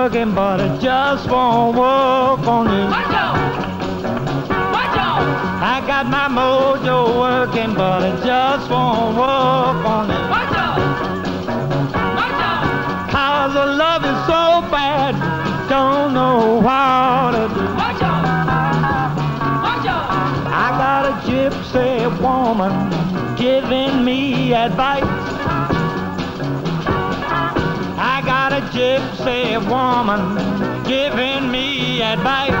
working, but it just won't work on you. Watch out! Watch out! I got my mojo working, but it just won't work on you. Watch out! Watch out! Cause I love is so bad, don't know how to do. Watch out! Watch out! I got a gypsy woman giving me advice. Gypsy woman giving me advice.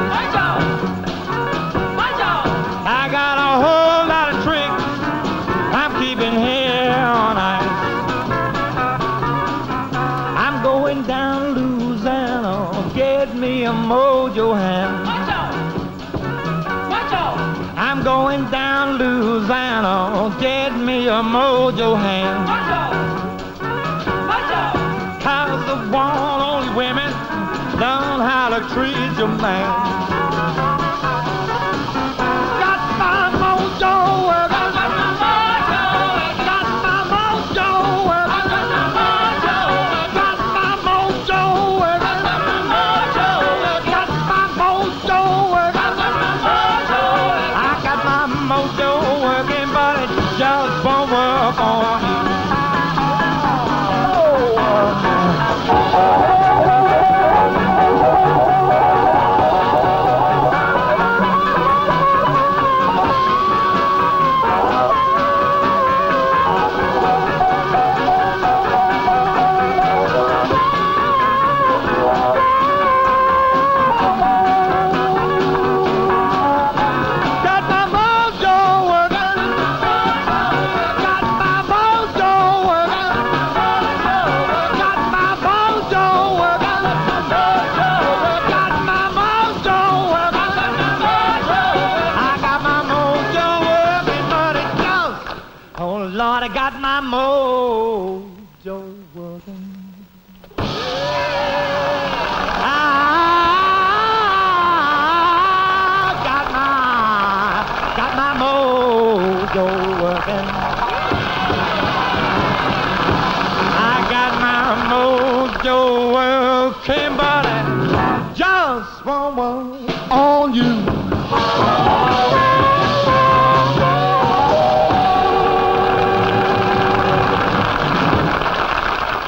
I got a whole lot of tricks I'm keeping here on ice. I'm going down Louisiana, get me a mojo hand. I'm going down Louisiana, get me a mojo hand. To treat your my mojo Lord, I got my mojo working. I got my, got my mojo working. I got my mojo working, but I just want one on you.